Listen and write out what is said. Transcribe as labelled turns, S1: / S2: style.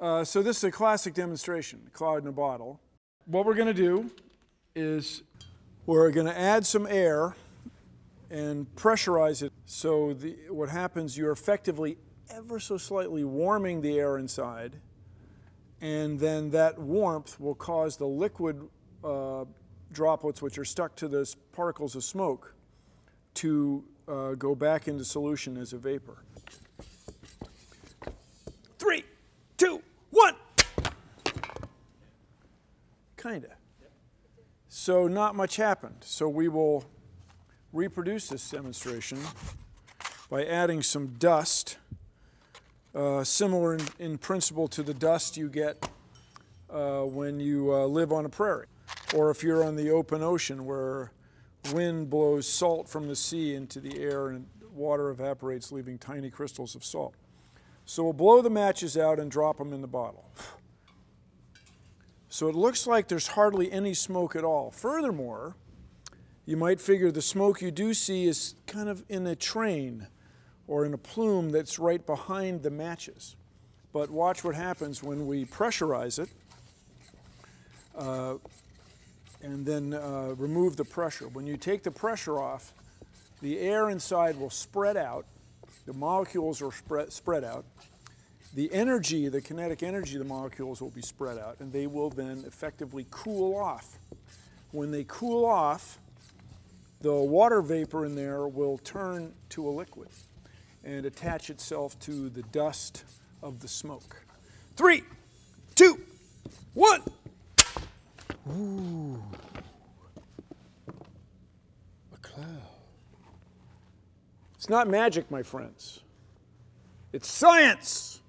S1: Uh, so this is a classic demonstration, cloud in a bottle. What we're going to do is we're going to add some air and pressurize it. So the, what happens, you're effectively ever so slightly warming the air inside, and then that warmth will cause the liquid uh, droplets, which are stuck to the particles of smoke, to uh, go back into solution as a vapor. Three, two, one. Kinda. So not much happened. So we will reproduce this demonstration by adding some dust, uh, similar in, in, principle to the dust you get uh, when you uh, live on a prairie, or if you're on the open ocean where wind blows salt from the sea into the air and water evaporates, leaving tiny crystals of salt. So we'll blow the matches out and drop them in the bottle. So it looks like there's hardly any smoke at all. Furthermore, you might figure the smoke you do see is kind of in a train or in a plume that's right behind the matches. But watch what happens when we pressurize it uh, and then uh, remove the pressure. When you take the pressure off, the air inside will spread out, the molecules are spread, spread out, the energy, the kinetic energy of the molecules will be spread out, and they will then effectively cool off. When they cool off, the water vapor in there will turn to a liquid and attach itself to the dust of the smoke. Three, two, one. Ooh, a cloud. It's not magic, my friends. It's science.